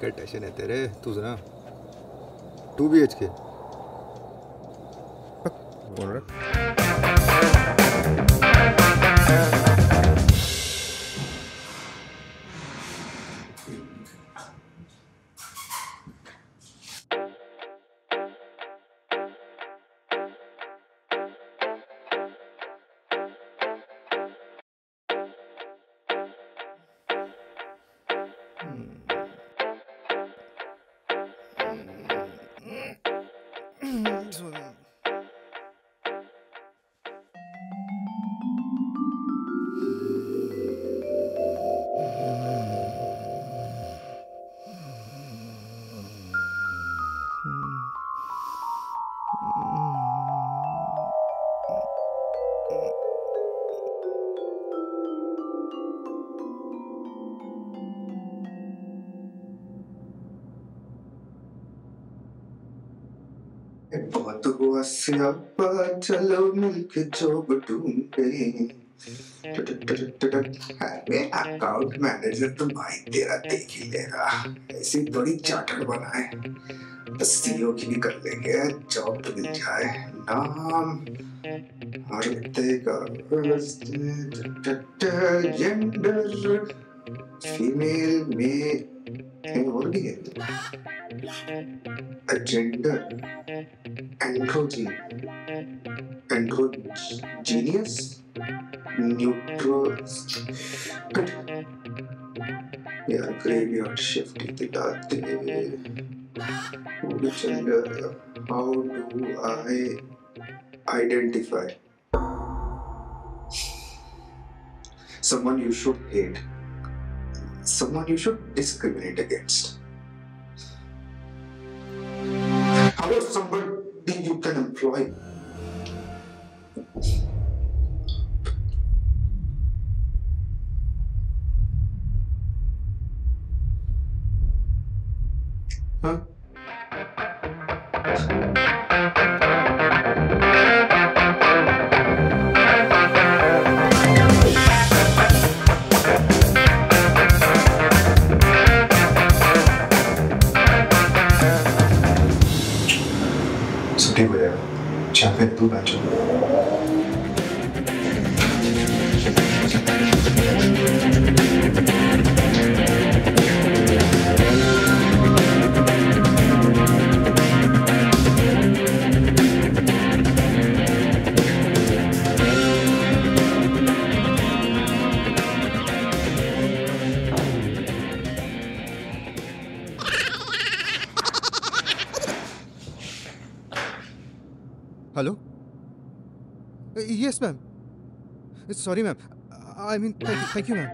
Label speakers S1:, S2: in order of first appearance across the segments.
S1: काय टेंशन है तेरे तू सुना। टू बी एच के। बोल रहा।
S2: बहुत हुआ स्यापा, चलो मिलके जॉब ढूंढे। अरे अकाउंट मैनेजर तो भाई तेरा देख ही लेगा। ऐसी बड़ी चार्टर बनाए। तो सीईओ की भी कर लेंगे जॉब तो मिल जाए। नाम gender female and one again. Agenda Anthropy Androgynous Neutral Yeah, graveyard shift in the dark day. Which gender? Uh, how do I identify? Someone you should hate someone you should discriminate against how about somebody you can employ Huh? perfecto, Pancho. Hello? Uh, yes, ma'am. Uh,
S1: sorry, ma'am. I mean, th thank you, ma'am.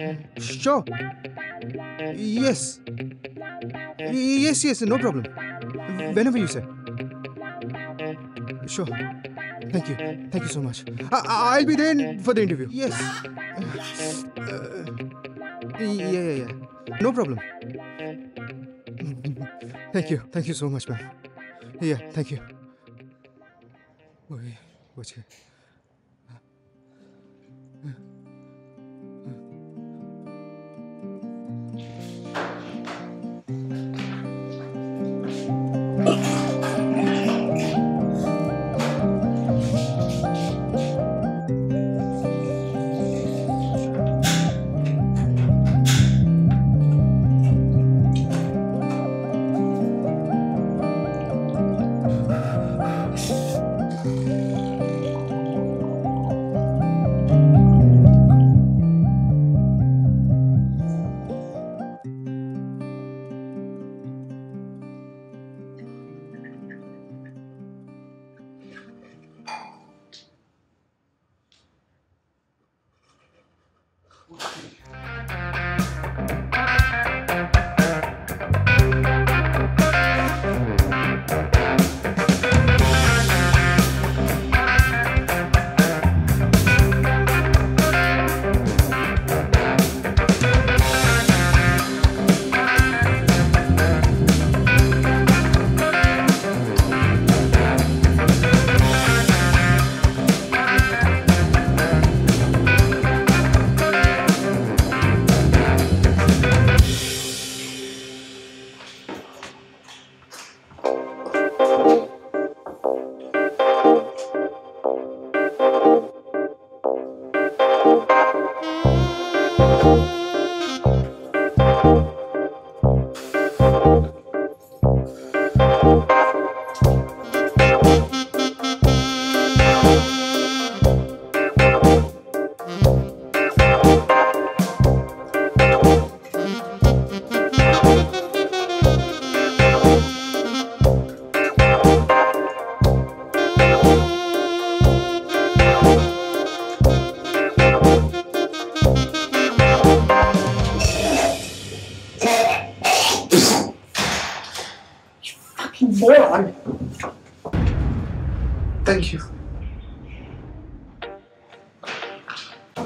S1: Uh, sure. Yes. Yes, yes, no problem. Whenever you say. Sure. Thank you. Thank you so much. I- will be there for the interview. Yes. Uh, uh, yeah, yeah, yeah. No problem. Thank you. Thank you so much, ma'am. yeah thank you 喂我
S2: 去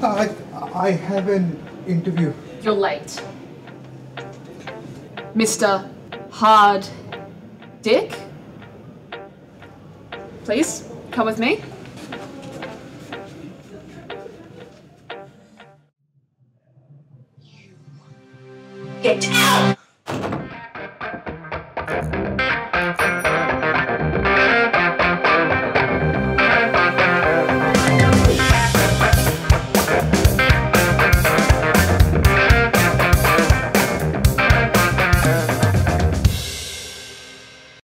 S1: I, I have an interview.
S3: You're late. Mr. Hard Dick? Please, come with me.
S4: Get